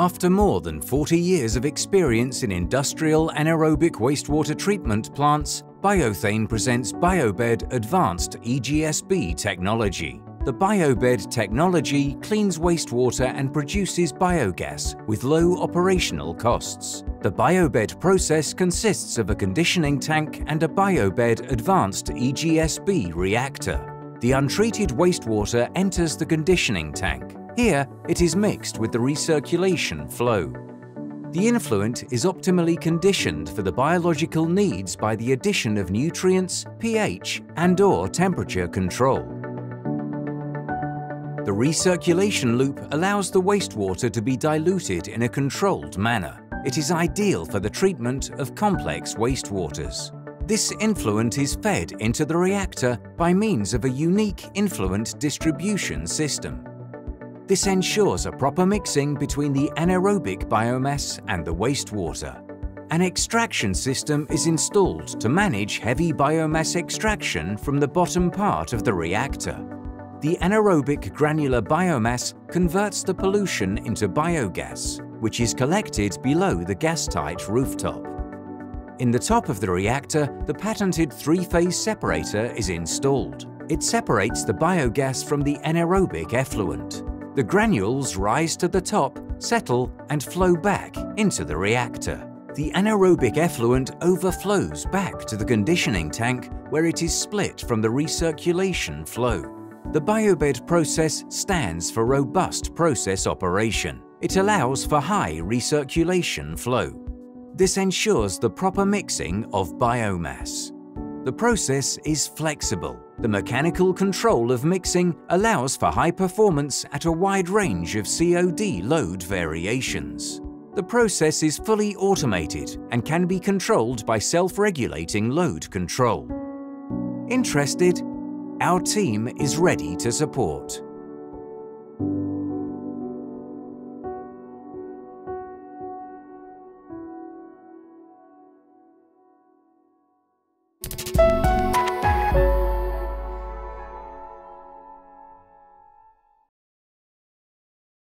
After more than 40 years of experience in industrial anaerobic wastewater treatment plants, Biothane presents BioBed Advanced EGSB technology. The BioBed technology cleans wastewater and produces biogas with low operational costs. The BioBed process consists of a conditioning tank and a BioBed Advanced EGSB reactor. The untreated wastewater enters the conditioning tank. Here, it is mixed with the recirculation flow. The influent is optimally conditioned for the biological needs by the addition of nutrients, pH and or temperature control. The recirculation loop allows the wastewater to be diluted in a controlled manner. It is ideal for the treatment of complex wastewaters. This influent is fed into the reactor by means of a unique influent distribution system. This ensures a proper mixing between the anaerobic biomass and the wastewater. An extraction system is installed to manage heavy biomass extraction from the bottom part of the reactor the anaerobic granular biomass converts the pollution into biogas, which is collected below the gas-tight rooftop. In the top of the reactor, the patented three-phase separator is installed. It separates the biogas from the anaerobic effluent. The granules rise to the top, settle and flow back into the reactor. The anaerobic effluent overflows back to the conditioning tank where it is split from the recirculation flow. The BioBed process stands for Robust Process Operation. It allows for high recirculation flow. This ensures the proper mixing of biomass. The process is flexible. The mechanical control of mixing allows for high performance at a wide range of COD load variations. The process is fully automated and can be controlled by self-regulating load control. Interested? Our team is ready to support.